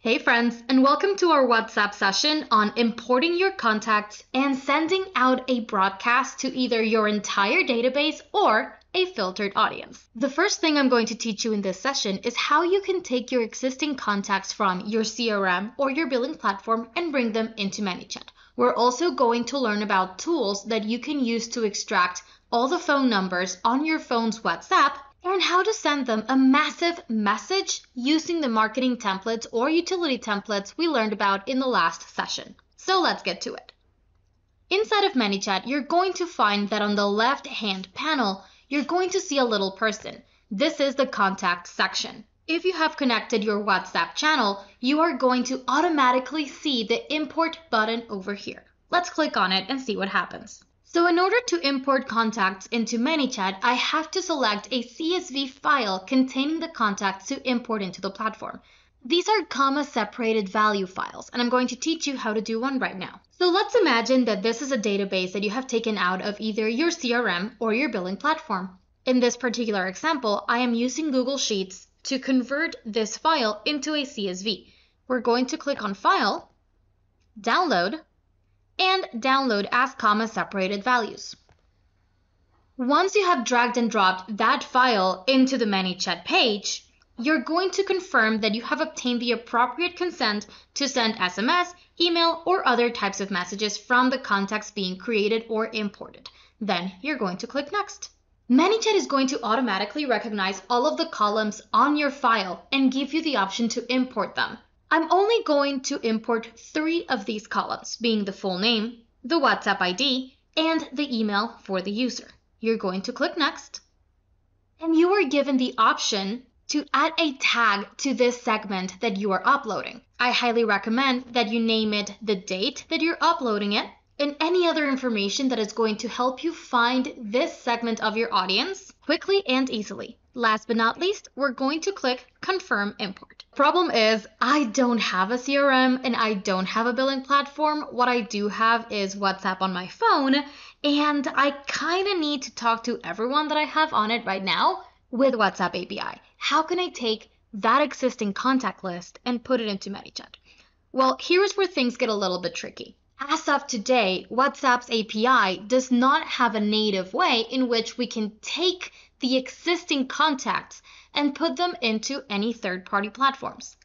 Hey friends, and welcome to our WhatsApp session on importing your contacts and sending out a broadcast to either your entire database or a filtered audience. The first thing I'm going to teach you in this session is how you can take your existing contacts from your CRM or your billing platform and bring them into ManyChat. We're also going to learn about tools that you can use to extract all the phone numbers on your phone's WhatsApp and how to send them a massive message using the marketing templates or utility templates we learned about in the last session. So let's get to it. Inside of ManyChat, you're going to find that on the left hand panel, you're going to see a little person. This is the contact section. If you have connected your WhatsApp channel, you are going to automatically see the import button over here. Let's click on it and see what happens. So in order to import contacts into ManyChat, I have to select a CSV file containing the contacts to import into the platform. These are comma separated value files, and I'm going to teach you how to do one right now. So let's imagine that this is a database that you have taken out of either your CRM or your billing platform. In this particular example, I am using Google Sheets to convert this file into a CSV. We're going to click on File, Download, and download as comma separated values. Once you have dragged and dropped that file into the ManyChat page, you're going to confirm that you have obtained the appropriate consent to send SMS, email, or other types of messages from the contacts being created or imported. Then you're going to click Next. ManyChat is going to automatically recognize all of the columns on your file and give you the option to import them. I'm only going to import three of these columns, being the full name, the WhatsApp ID, and the email for the user. You're going to click Next, and you are given the option to add a tag to this segment that you are uploading. I highly recommend that you name it the date that you're uploading it and any other information that is going to help you find this segment of your audience quickly and easily. Last but not least, we're going to click Confirm Import. The problem is, I don't have a CRM and I don't have a billing platform. What I do have is WhatsApp on my phone, and I kind of need to talk to everyone that I have on it right now with WhatsApp API. How can I take that existing contact list and put it into ManyChat? Well, here's where things get a little bit tricky. As of today, WhatsApp's API does not have a native way in which we can take the existing contacts and put them into any third party platforms.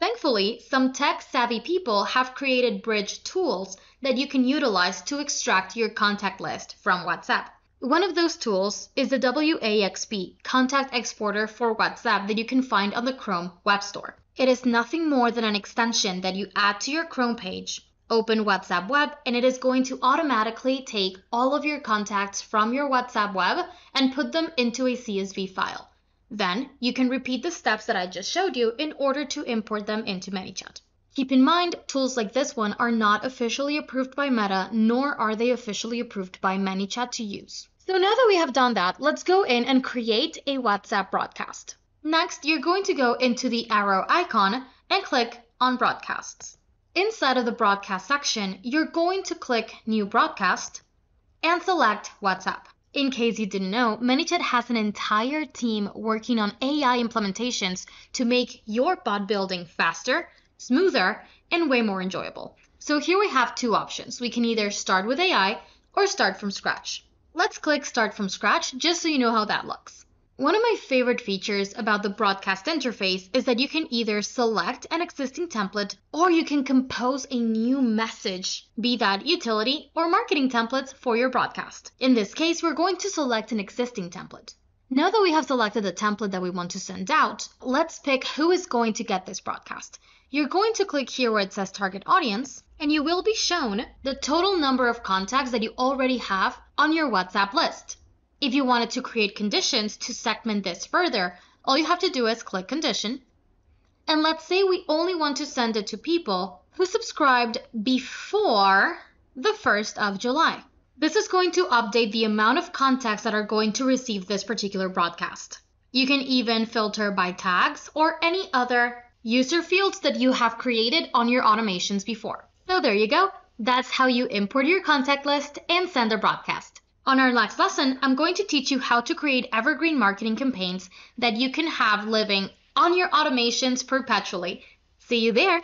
Thankfully, some tech savvy people have created bridge tools that you can utilize to extract your contact list from WhatsApp. One of those tools is the WAXP contact exporter for WhatsApp that you can find on the Chrome Web Store. It is nothing more than an extension that you add to your Chrome page open WhatsApp web and it is going to automatically take all of your contacts from your WhatsApp web and put them into a CSV file. Then you can repeat the steps that I just showed you in order to import them into ManyChat. Keep in mind, tools like this one are not officially approved by Meta, nor are they officially approved by ManyChat to use. So now that we have done that, let's go in and create a WhatsApp broadcast. Next, you're going to go into the arrow icon and click on Broadcasts. Inside of the broadcast section, you're going to click New Broadcast and select WhatsApp. In case you didn't know, ManyChat has an entire team working on AI implementations to make your bot building faster, smoother, and way more enjoyable. So here we have two options. We can either start with AI or start from scratch. Let's click Start from Scratch just so you know how that looks. One of my favorite features about the broadcast interface is that you can either select an existing template or you can compose a new message, be that utility or marketing templates for your broadcast. In this case, we're going to select an existing template. Now that we have selected the template that we want to send out, let's pick who is going to get this broadcast. You're going to click here where it says target audience, and you will be shown the total number of contacts that you already have on your WhatsApp list. If you wanted to create conditions to segment this further, all you have to do is click condition. And let's say we only want to send it to people who subscribed before the 1st of July. This is going to update the amount of contacts that are going to receive this particular broadcast. You can even filter by tags or any other user fields that you have created on your automations before. So there you go. That's how you import your contact list and send a broadcast. On our next lesson, I'm going to teach you how to create evergreen marketing campaigns that you can have living on your automations perpetually See you there!